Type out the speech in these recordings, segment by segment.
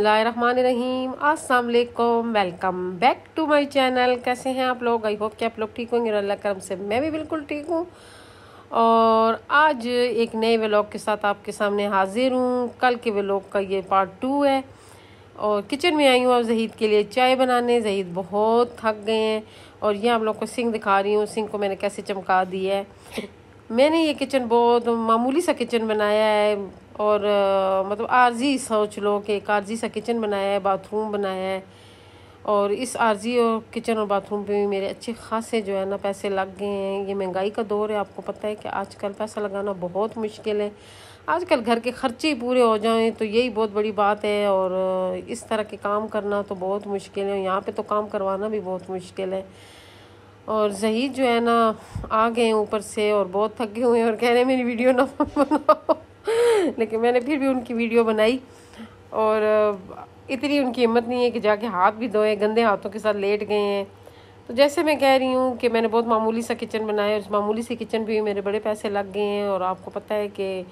बिस्मिल्लाहिर्रहमानिर्रहीम। अस्सलाम वालेकुम welcome back to my channel. कैसे हैं आप लोग? आई होप कि आप लोग ठीक होंगे अल्लाह करम से मैं भी बिल्कुल ठीक हूँ। और आज एक नए व्लॉग के साथ आपके सामने हाजिर हूँ। कल के व्लॉग का ये पार्ट टू है। और किचन में आई हूँ अब जहीद के लिए चाय बनाने। जहीद बहुत थक गए हैं। और ये आप लोग को सिंह दिखा रही हूँ। सिंह को मैंने कैसे चमका दिया है। मैंने ये किचन बहुत मामूली सा किचन बनाया है और मतलब आर्जी सोच लो कि एक आर्जी सा किचन बनाया है बाथरूम बनाया है। और इस आर्जी और किचन और बाथरूम पे भी मेरे अच्छे खासे जो है ना पैसे लग गए हैं। ये महँगाई का दौर है, आपको पता है कि आजकल पैसा लगाना बहुत मुश्किल है। आजकल घर के खर्चे ही पूरे हो जाएँ तो यही बहुत बड़ी बात है। और इस तरह के काम करना तो बहुत मुश्किल है यहाँ पे तो काम करवाना भी बहुत मुश्किल है। और जहीद जो है ना, आ गए ऊपर से और बहुत थके हुए हैं और कह रहे हैं, मेरी वीडियो ना बनाओ। लेकिन मैंने फिर भी उनकी वीडियो बनाई और इतनी उनकी हिम्मत नहीं है कि जाके हाथ भी धोए, गंदे हाथों के साथ लेट गए हैं। तो जैसे मैं कह रही हूँ कि मैंने बहुत मामूली सा किचन बनाया उस मामूली सी किचन भी मेरे बड़े पैसे लग गए हैं और आपको पता है कि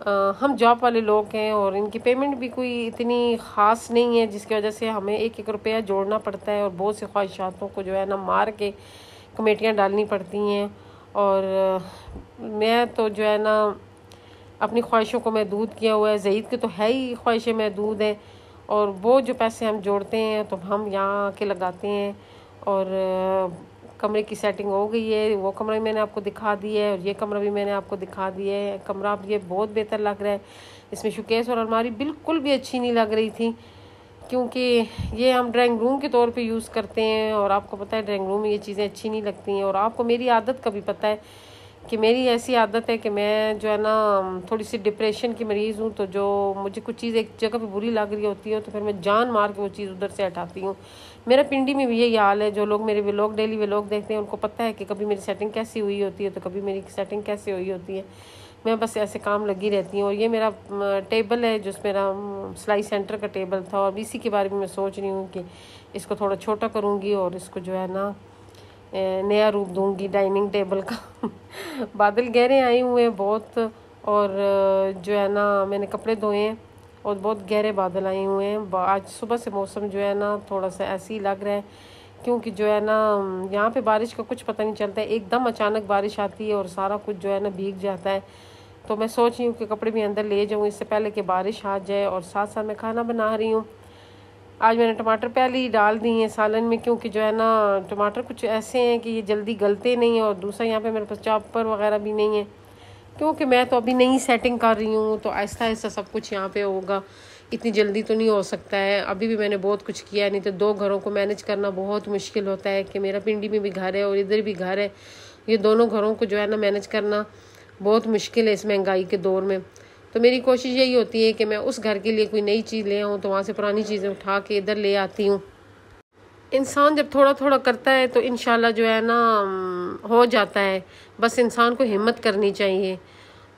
हम जॉब वाले लोग हैं और इनकी पेमेंट भी कोई इतनी ख़ास नहीं है, जिसकी वजह से हमें एक एक रुपया जोड़ना पड़ता है और बहुत सी ख्वाहिशातों को जो है ना मार के कमेटियाँ डालनी पड़ती हैं। और मैं तो जो है ना अपनी ख्वाहिशों को महदूद किया हुआ है। जईद के तो है ही ख्वाहिशें महदूद हैं और वो जो पैसे हम जोड़ते हैं तो हम यहाँ के लगाते हैं। और कमरे की सेटिंग हो गई है, वो कमरा भी मैंने आपको दिखा दिया है और ये कमरा भी मैंने आपको दिखा दिया है। कमरा अब ये बहुत बेहतर लग रहा है। इसमें शुकेस और अलमारी बिल्कुल भी अच्छी नहीं लग रही थी, क्योंकि ये हम ड्राइंग रूम के तौर पे यूज़ करते हैं और आपको पता है ड्राइंग रूम में ये चीज़ें अच्छी नहीं लगती हैं और आपको मेरी आदत का भी पता है कि मेरी ऐसी आदत है कि मैं जो है ना थोड़ी सी डिप्रेशन की मरीज़ हूँ तो जो मुझे कुछ चीज़ एक जगह पे बुरी लग रही होती है तो फिर मैं जान मार के वो चीज़ उधर से हटाती हूँ। मेरा पिंडी में भी यही हाल है, जो लोग मेरे व्लॉग, डेली व्लॉग देखते हैं, उनको पता है कि कभी मेरी सेटिंग कैसी हुई होती है तो कभी मेरी सेटिंग कैसे हुई होती है। मैं बस ऐसे काम लगी रहती हूँ, और ये मेरा टेबल है जो मेरा सिलाई सेंटर का टेबल था, और इसी के बारे में मैं सोच रही हूँ कि इसको थोड़ा छोटा करूँगी, और इसको जो है ना नया रूप दूँगी, डाइनिंग टेबल का। बादल गहरे आए हुए हैं बहुत, और जो है ना, मैंने कपड़े धोए हैं, और बहुत गहरे बादल आए हुए हैं। आज सुबह से मौसम जो है ना, थोड़ा सा ऐसे ही लग रहा है, क्योंकि जो है ना, यहाँ पे बारिश का कुछ पता नहीं चलता है। एकदम अचानक बारिश आती है, और सारा कुछ जो है ना, भीग जाता है। तो मैं सोच रही हूँ कि कपड़े भी अंदर ले जाऊँ, इससे पहले कि बारिश आ जाए, और साथ साथ मैं खाना बना रही हूँ। आज मैंने टमाटर पहले ही डाल दिए हैं सालन में, क्योंकि जो है ना, टमाटर कुछ ऐसे हैं कि ये जल्दी गलते नहीं हैं और दूसरा यहाँ पे मेरे पास चॉपर वगैरह भी नहीं है। क्योंकि मैं तो अभी नई सेटिंग कर रही हूँ तो आहिस्ता आहिस्ता सब कुछ यहाँ पे होगा। इतनी जल्दी तो नहीं हो सकता है। अभी भी मैंने बहुत कुछ किया नहीं तो दो घरों को मैनेज करना बहुत मुश्किल होता है कि मेरा पिंडी में भी घर है और इधर भी घर है। ये दोनों घरों को जो है ना मैनेज करना बहुत मुश्किल है इस महँगाई के दौर में। तो मेरी कोशिश यही होती है कि मैं उस घर के लिए कोई नई चीज़ ले आऊँ तो वहाँ से पुरानी चीज़ें उठा के इधर ले आती हूँ। इंसान जब थोड़ा थोड़ा करता है तो इन जो है ना हो जाता है। बस इंसान को हिम्मत करनी चाहिए।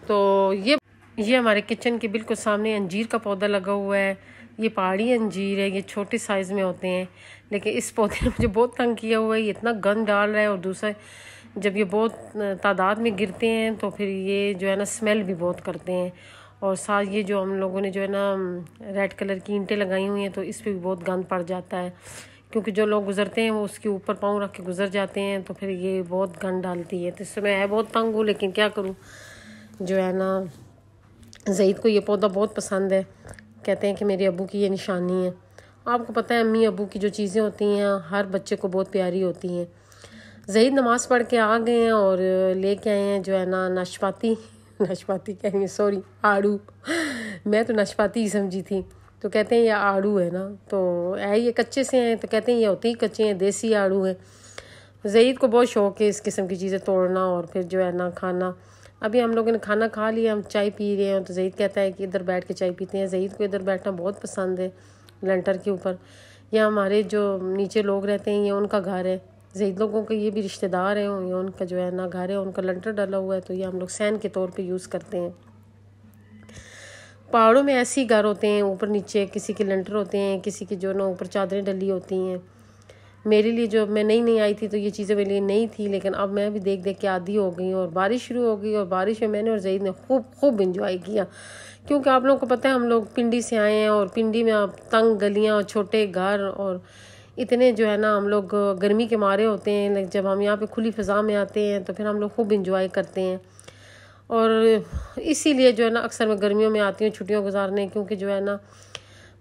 तो ये ये हमारे किचन के बिल्कुल सामने अंजीर का पौधा लगा हुआ है। ये पहाड़ी अंजीर है, ये छोटे साइज़ में होते हैं। लेकिन इस पौधे ने मुझे बहुत तंग किया हुआ है, ये इतना गंद डाल रहा है और दूसरा, जब ये बहुत तादाद में गिरते हैं तो फिर ये जो है ना, स्मेल भी बहुत करते हैं। और साथ ये जो हम लोगों ने जो है ना रेड कलर की ईंटें लगाई हुई हैं तो इस पर भी बहुत गंद पड़ जाता है। क्योंकि जो लोग गुजरते हैं, वो उसके ऊपर पाँव रख के गुजर जाते हैं तो फिर ये बहुत गंद डालती है। तो इससे मैं है बहुत तंग हूँ, लेकिन क्या करूँ? जो है ना जईद को ये पौधा बहुत पसंद है। कहते हैं कि मेरे अबू की ये निशानी है। आपको पता है, अम्मी अबू की जो चीज़ें होती हैं, हर बच्चे को बहुत प्यारी होती हैं। जईद नमाज़ पढ़ के आ गए हैं और लेके आए हैं, जो है ना, नाशपाती। नाशपाती कहेंगे सॉरी आड़ू। मैं तो नाशपाती ही समझी थी। तो कहते हैं ये आड़ू है ना। तो है ये कच्चे से हैं। तो कहते हैं ये होते ही कच्चे हैं, देसी आड़ू है। जईद को बहुत शौक है इस किस्म की चीज़ें तोड़ना और फिर जो है ना खाना। अभी हम लोगों ने खाना खा लिया, हम चाय पी रहे हैं तो जईद कहता है कि इधर बैठ के चाय पीते हैं। जईद को इधर बैठना बहुत पसंद है, लेंटर के ऊपर। या हमारे जो नीचे लोग रहते हैं, ये उनका घर है। जईद लोगों के ये भी रिश्तेदार हैं, या उनका जो है ना घर है, उनका लंटर डाला हुआ है तो ये हम लोग सैन के तौर पे यूज़ करते हैं। पहाड़ों में ऐसे ही घर होते हैं, ऊपर नीचे किसी के लंटर होते हैं, किसी की जो ना ऊपर चादरें डली होती हैं। मेरे लिए जो मैं नई नई आई थी तो ये चीज़ें मेरे लिए नई थी, लेकिन अब मैं भी देख देख के आधी हो गई और बारिश शुरू हो गई और बारिश में मैंने और जईद ने खूब खूब इंजॉय किया। क्योंकि आप लोगों को पता है हम लोग पिंडी से आए हैं और पिंडी में आप तंग गलियाँ और छोटे घर और इतने जो है ना, हम लोग गर्मी के मारे होते हैं जब हम यहाँ पे खुली फ़ज़ा में आते हैं तो फिर हम लोग खूब इंजॉय करते हैं। और इसीलिए जो है ना, अक्सर मैं गर्मियों में आती हूँ छुट्टियाँ गुजारने, क्योंकि जो है ना,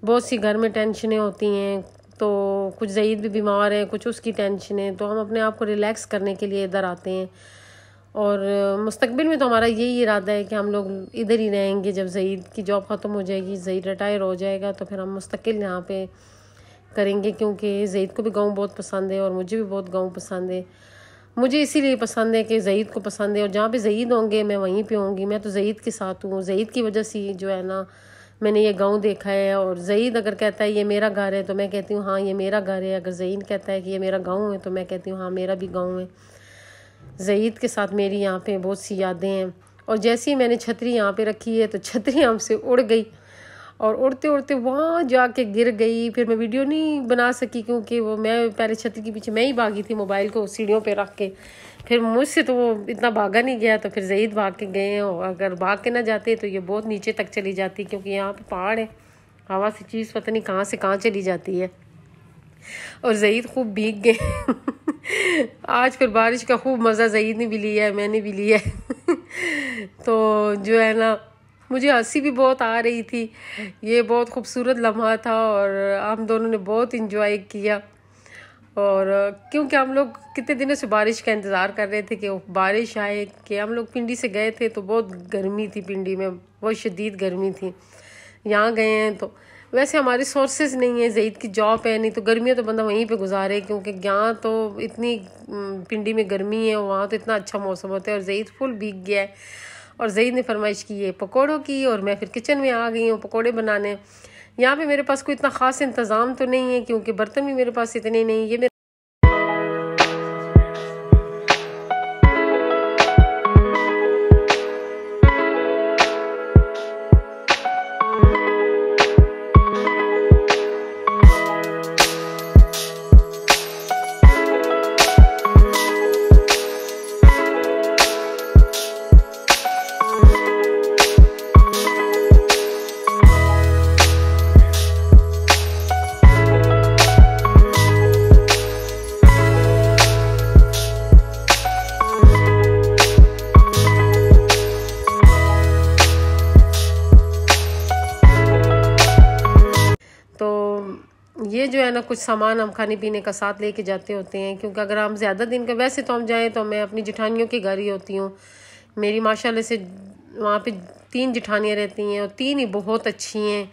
बहुत सी घर में टेंशनें होती हैं तो कुछ जईद भी बीमार हैं, कुछ उसकी टेंशन है तो हम अपने आप को रिलैक्स करने के लिए इधर आते हैं। और मुस्तबिल में तो हमारा यही इरादा है कि हम लोग इधर ही रहेंगे, जब जईद की जॉब ख़त्म हो जाएगी जईद रिटायर हो जाएगा तो फिर हम मुस्तकिल यहाँ पे करेंगे क्योंकि जईद को भी गाँव बहुत पसंद है और मुझे भी बहुत गाँव पसंद है। मुझे इसीलिए पसंद है कि जईद को पसंद है और जहाँ पे जईद होंगे, मैं वहीं पे होंगी। मैं तो जईद के साथ हूँ। जईद की वजह से जो है ना, मैंने ये गाँव देखा है और जईद अगर कहता है, ये मेरा घर है तो मैं कहती हूँ हाँ ये मेरा घर है। अगर जईद कहता है कि, ये मेरा गाँव है तो मैं कहती हूँ हाँ मेरा भी गाँव है। जईद के साथ मेरी यहाँ पर बहुत सी यादें हैं। और जैसे ही मैंने छतरी यहाँ पर रखी है तो छतरी हमसे उड़ गई। और उड़ते उड़ते वहाँ जाके गिर गई। फिर मैं वीडियो नहीं बना सकी क्योंकि वो मैं पहले छतरी के पीछे मैं ही भागी थी मोबाइल को सीढ़ियों पे रख के। फिर मुझसे तो वो इतना भागा नहीं गया तो फिर जईद भाग के गए और अगर भाग के ना जाते तो ये बहुत नीचे तक चली जाती क्योंकि यहाँ पर पहाड़ है। हवा से चीज़ पता नहीं कहाँ से कहाँ चली जाती है। और जईद खूब भीग गए। आज फिर बारिश का खूब मज़ा जईद ने भी लिया है, मैंने भी लिया है। तो जो है ना मुझे हँसी भी बहुत आ रही थी। ये बहुत खूबसूरत लम्हा था और हम दोनों ने बहुत इंजॉय किया। और क्योंकि हम लोग कितने दिनों से बारिश का इंतज़ार कर रहे थे कि बारिश आए, कि हम लोग पिंडी से गए थे तो बहुत गर्मी थी पिंडी में, बहुत शदीद गर्मी थी। यहाँ गए हैं तो वैसे हमारी सोर्सेज नहीं है जईद की जॉब है, नहीं तो गर्मियाँ तो बंदा वहीं पे गुजारे क्योंकि यहाँ तो इतनी पिंडी में गर्मी है, वहाँ तो इतना अच्छा मौसम होता है और जईद फुल भीग गया है। और जईद ने फरमाइश की है पकौड़ों की और मैं फिर किचन में आ गई हूँ पकौड़े बनाने। यहाँ पे मेरे पास कोई इतना ख़ास इंतज़ाम तो नहीं है, क्योंकि बर्तन भी मेरे पास इतने नहीं ये ये कुछ सामान हम खाने पीने का साथ लेके जाते होते हैं, क्योंकि अगर हम ज़्यादा दिन का, वैसे तो हम जाएँ तो मैं अपनी जिठानियों के घर ही होती हूँ। मेरी माशाल्लाह से वहाँ पे तीन जिठानियाँ रहती हैं और तीन ही बहुत अच्छी हैं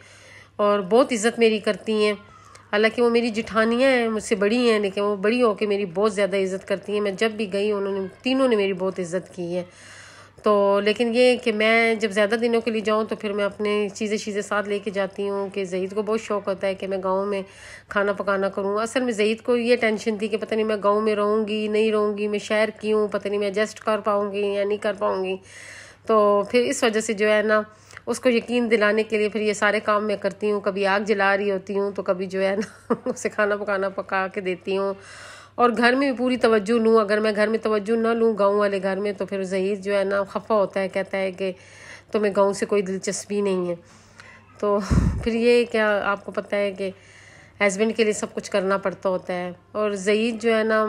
और बहुत इज़्ज़त मेरी करती हैं। हालाँकि वो मेरी जिठानियाँ हैं, मुझसे बड़ी हैं, लेकिन वो बड़ी होकर मेरी बहुत ज़्यादा इज़्ज़त करती हैं। मैं जब भी गई, उन्होंने, तीनों ने मेरी बहुत इज़्ज़त की है। तो लेकिन ये कि मैं जब ज़्यादा दिनों के लिए जाऊँ तो फिर मैं अपने चीज़ें चीज़ें साथ लेके जाती हूँ कि जईद को बहुत शौक़ होता है कि मैं गाँव में खाना पकाना करूँ। असल में जईद को ये टेंशन थी कि पता नहीं मैं गाँव में रहूँगी, नहीं रहूँगी, मैं शहर की हूँ पता नहीं मैं एडजस्ट कर पाऊँगी या नहीं कर पाऊँगी। तो फिर इस वजह से जो है ना, उसको यकीन दिलाने के लिए फिर ये सारे काम मैं करती हूँ। कभी आग जला रही होती हूँ तो कभी जो है ना, उसे खाना पकाना पका के देती हूँ। और घर में भी पूरी तवज्जो लूँ। अगर मैं घर में तवज्जो ना लूँ गाँव वाले घर में तो फिर जहीर जो है ना खफा होता है, कहता है कि तुम्हें गाँव से कोई दिलचस्पी नहीं है। तो फिर ये क्या आपको पता है कि हस्बैंड के लिए सब कुछ करना पड़ता होता है। और जईद जो है ना,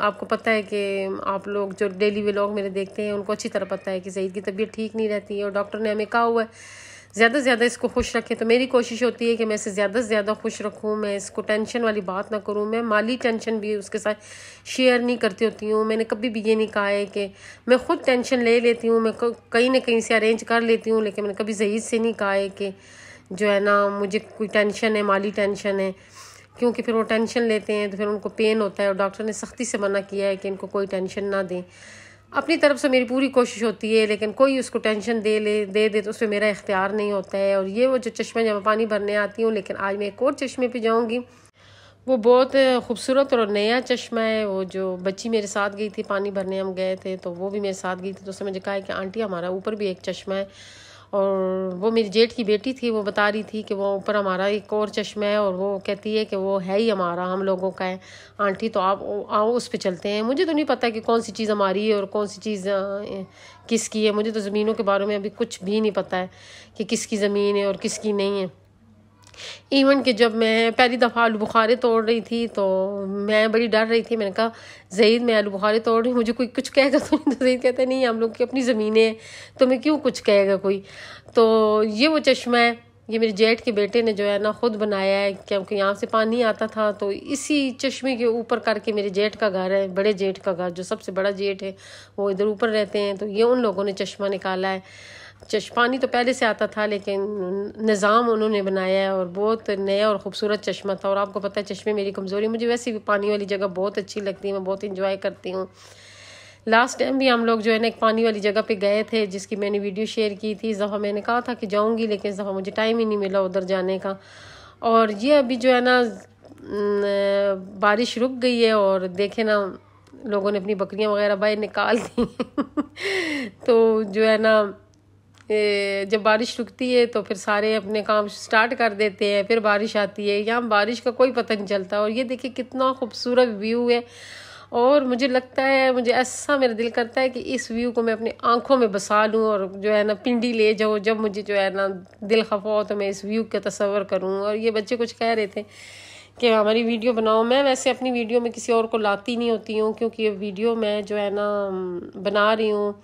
आपको पता है कि आप लोग जो डेली व्लॉग मेरे देखते हैं, उनको अच्छी तरह पता है कि जईद की तबीयत ठीक नहीं रहती है। और डॉक्टर ने हमें कहा हुआ है ज़्यादा से ज़्यादा इसको खुश रखें। तो मेरी कोशिश होती है कि मैं इसे ज़्यादा से ज़्यादा खुश रखूँ, मैं इसको टेंशन वाली बात ना करूँ। मैं माली टेंशन भी उसके साथ शेयर नहीं करती होती हूँ। मैंने कभी भी ये नहीं कहा है कि मैं ख़ुद टेंशन ले लेती हूँ, मैं कहीं ना कहीं से अरेंज कर लेती हूँ, लेकिन मैंने कभी जहीद से नहीं कहा है कि जो है ना, मुझे कोई टेंशन है, माली टेंशन है। क्योंकि फिर वो टेंशन लेते हैं तो फिर उनको पेन होता है और डॉक्टर ने सख्ती से मना किया है कि इनको कोई टेंशन ना दें। अपनी तरफ़ से मेरी पूरी कोशिश होती है, लेकिन कोई उसको टेंशन दे ले, दे दे तो उसमें मेरा इख्तियार नहीं होता है। और ये वो जो चश्मे जब पानी भरने आती हूँ, लेकिन आज मैं एक और चश्मे पर जाऊँगी। वो बहुत खूबसूरत और नया चश्मा है। वो जो बच्ची मेरे साथ गई थी, पानी भरने हम गए थे तो वो भी मेरे साथ गई थी। तो उसने मुझे कहा कि आंटी, हमारा ऊपर भी एक चश्मा है। और वो मेरी जेठ की बेटी थी, वो बता रही थी कि वो ऊपर हमारा एक और चश्मा है और वो कहती है कि वो है ही हमारा, हम लोगों का है। आंटी तो आप आओ, उस पर चलते हैं। मुझे तो नहीं पता कि कौन सी चीज़ हमारी है और कौन सी चीज़ किसकी है। मुझे तो ज़मीनों के बारे में अभी कुछ भी नहीं पता है कि किसकी ज़मीन है और किसकी नहीं है। इवन कि जब मैं पहली दफ़ा आलू बुखारे तोड़ रही थी तो मैं बड़ी डर रही थी। मैंने कहा जईद मैं आलू बुखारे तोड़ रही हूँ, मुझे कोई कुछ कहेगा? तो नहीं तो जईद कहते नहीं, हम लोग की अपनी ज़मीनें हैं तो मैं क्यों कुछ कहेगा कोई? तो ये वो चश्मा है, ये मेरे जेठ के बेटे ने जो है ना ख़ुद बनाया है, क्योंकि यहाँ से पानी आता था तो इसी चश्मे के ऊपर करके मेरे जेठ का घर है, बड़े जेठ का घर, जो सबसे बड़ा जेठ है, वो इधर ऊपर रहते हैं तो ये उन लोगों ने चश्मा निकाला है। चश पानी तो पहले से आता था, लेकिन निज़ाम उन्होंने बनाया है और बहुत नया और ख़ूबसूरत चश्मा था। और आपको पता है, चश्मे मेरी कमज़ोरी, मुझे वैसे भी पानी वाली जगह बहुत अच्छी लगती है, मैं बहुत इंजॉय करती हूँ। लास्ट टाइम भी हम लोग जो है ना, एक पानी वाली जगह पे गए थे, जिसकी मैंने वीडियो शेयर की थी। इस दफ़ा मैंने कहा था कि जाऊँगी, लेकिन इस दफ़ा मुझे टाइम ही नहीं मिला उधर जाने का। और ये अभी जो है ना, बारिश रुक गई है और देखे ना, लोगों ने अपनी बकरियाँ वगैरह बाहर निकाल दी। तो जो है ना जब बारिश रुकती है तो फिर सारे अपने काम स्टार्ट कर देते हैं, फिर बारिश आती है। यहाँ बारिश का कोई पता नहीं चलता और ये देखिए कितना खूबसूरत व्यू है। और मुझे लगता है, मुझे ऐसा मेरा दिल करता है कि इस व्यू को मैं अपनी आँखों में बसा लूँ और जो है ना पिंडी ले जाऊँ, जब मुझे जो है ना दिल खफा हो तो मैं इस व्यू का तस्वर करूँ। और ये बच्चे कुछ कह रहे थे कि हमारी वीडियो बनाओ। मैं वैसे अपनी वीडियो में किसी और को लाती नहीं होती हूँ, क्योंकि ये वीडियो मैं जो है ना बना रही हूँ।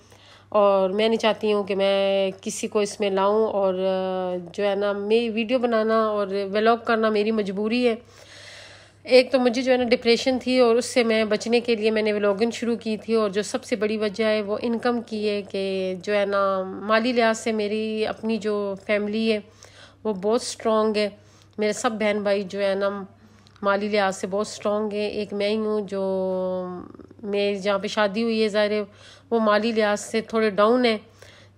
और मैं नहीं चाहती हूँ कि मैं किसी को इसमें लाऊं और जो है ना मेरी वीडियो बनाना और व्लॉग करना मेरी मजबूरी है। एक तो मुझे जो है ना डिप्रेशन थी और उससे मैं बचने के लिए मैंने व्लॉगिंग शुरू की थी और जो सबसे बड़ी वजह है वो इनकम की है कि जो है ना, माली लिहाज से मेरी अपनी जो फैमिली है वो बहुत स्ट्रॉन्ग है। मेरे सब बहन भाई जो है ना, माली लिहाज से बहुत स्ट्रॉन्ग है। एक मैं ही हूँ जो मेरी जहाँ पे शादी हुई है ज़ाहिर वो माली लिहाज से थोड़े डाउन है।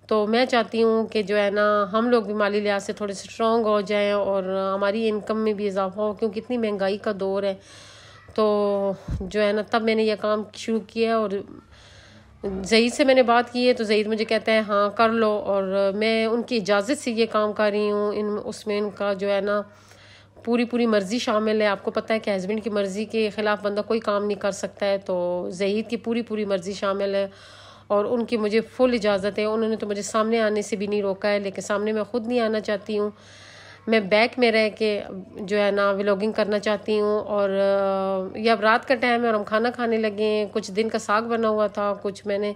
तो मैं चाहती हूँ कि जो है ना, हम लोग भी माली लिहाज से थोड़े स्ट्रॉन्ग हो जाएँ और हमारी इनकम में भी इजाफा हो, क्योंकि इतनी महँगाई का दौर है। तो जो है ना, तब मैंने यह काम शुरू किया और जईद से मैंने बात की है तो जईद मुझे कहता है हाँ कर लो। और मैं उनकी इजाज़त से ये काम कर रही हूँ। इन, उसमें इनका जो है ना पूरी पूरी मर्ज़ी शामिल है। आपको पता है कि हस्बैंड की मर्ज़ी के ख़िलाफ़ बंदा कोई काम नहीं कर सकता है तो जहीद की पूरी पूरी मर्ज़ी शामिल है और उनकी मुझे फुल इजाज़त है। उन्होंने तो मुझे सामने आने से भी नहीं रोका है, लेकिन सामने मैं ख़ुद नहीं आना चाहती हूँ। मैं बैक में रह के जो है ना व्लॉगिंग करना चाहती हूँ और, ये अब रात का टाइम है और हम खाना खाने लगे हैं। कुछ दिन का साग बना हुआ था, कुछ मैंने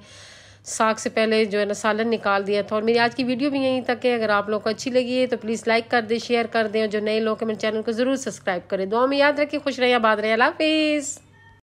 साग से पहले जो है ना सालन निकाल दिया था। और मेरी आज की वीडियो भी यहीं तक है। अगर आप लोग को अच्छी लगी है तो प्लीज़ लाइक कर दें शेयर कर दें। और जो नए लोग हैं, मेरे चैनल को ज़रूर सब्सक्राइब करें। दो में याद रखें, खुश रहें, आबाद रहें। अल्लाह हाफिज़।